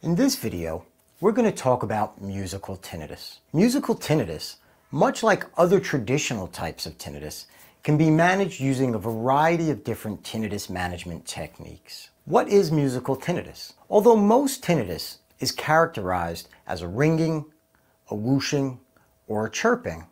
In this video, we're going to talk about musical tinnitus. Musical tinnitus, much like other traditional types of tinnitus, can be managed using a variety of different tinnitus management techniques. What is musical tinnitus? Although most tinnitus is characterized as a ringing, a whooshing, or a chirping,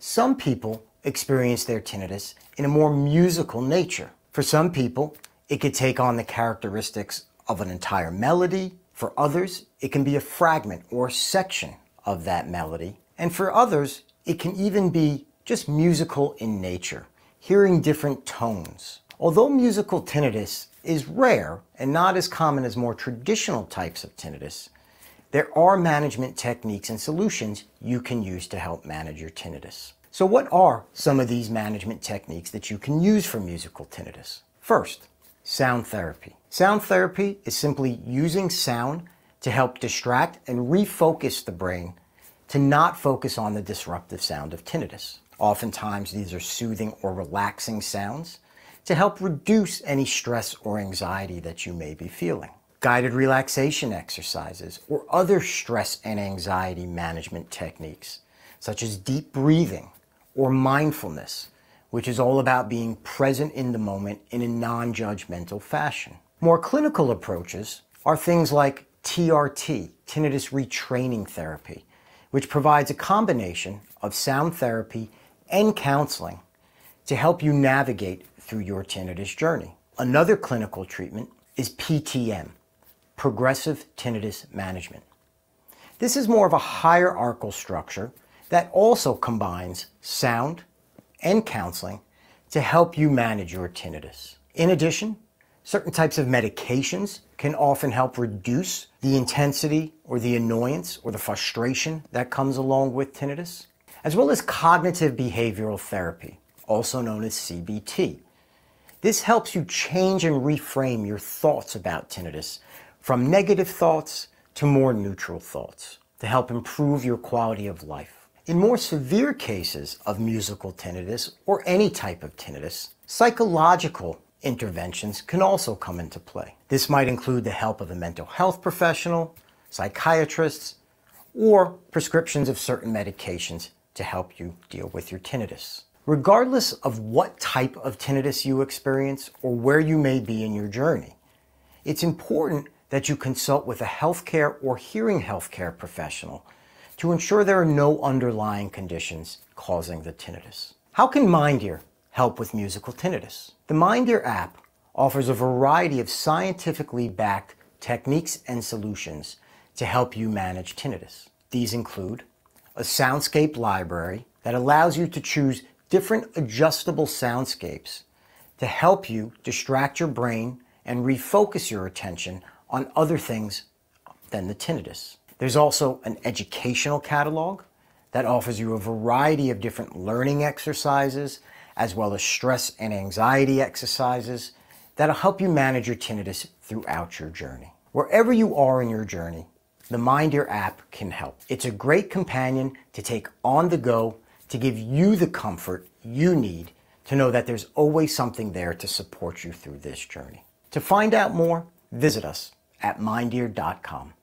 some people experience their tinnitus in a more musical nature. For some people, it could take on the characteristics of an entire melody. For others, it can be a fragment or section of that melody. And for others, it can even be just musical in nature, hearing different tones. Although musical tinnitus is rare and not as common as more traditional types of tinnitus, there are management techniques and solutions you can use to help manage your tinnitus. So what are some of these management techniques that you can use for musical tinnitus? First, sound therapy. Sound therapy is simply using sound to help distract and refocus the brain to not focus on the disruptive sound of tinnitus. Oftentimes, these are soothing or relaxing sounds to help reduce any stress or anxiety that you may be feeling. Guided relaxation exercises or other stress and anxiety management techniques, such as deep breathing or mindfulness, which is all about being present in the moment in a non judgmental fashion. More clinical approaches are things like TRT, tinnitus retraining therapy, which provides a combination of sound therapy and counseling to help you navigate through your tinnitus journey. Another clinical treatment is PTM, Progressive Tinnitus Management. This is more of a hierarchical structure that also combines sound and counseling to help you manage your tinnitus. In addition, certain types of medications can often help reduce the intensity or the annoyance or the frustration that comes along with tinnitus, as well as cognitive behavioral therapy, also known as CBT. This helps you change and reframe your thoughts about tinnitus from negative thoughts to more neutral thoughts to help improve your quality of life. In more severe cases of musical tinnitus or any type of tinnitus, psychological interventions can also come into play. This might include the help of a mental health professional, psychiatrists, or prescriptions of certain medications to help you deal with your tinnitus. Regardless of what type of tinnitus you experience or where you may be in your journey, it's important that you consult with a healthcare or hearing healthcare professional to ensure there are no underlying conditions causing the tinnitus. How can MindEar help with musical tinnitus? The MindEar app offers a variety of scientifically backed techniques and solutions to help you manage tinnitus. These include a soundscape library that allows you to choose different adjustable soundscapes to help you distract your brain and refocus your attention on other things than the tinnitus. There's also an educational catalog that offers you a variety of different learning exercises, as well as stress and anxiety exercises that'll help you manage your tinnitus throughout your journey. Wherever you are in your journey, the Mind MindEar app can help. It's a great companion to take on the go to give you the comfort you need to know that there's always something there to support you through this journey. To find out more, visit us at mindear.com.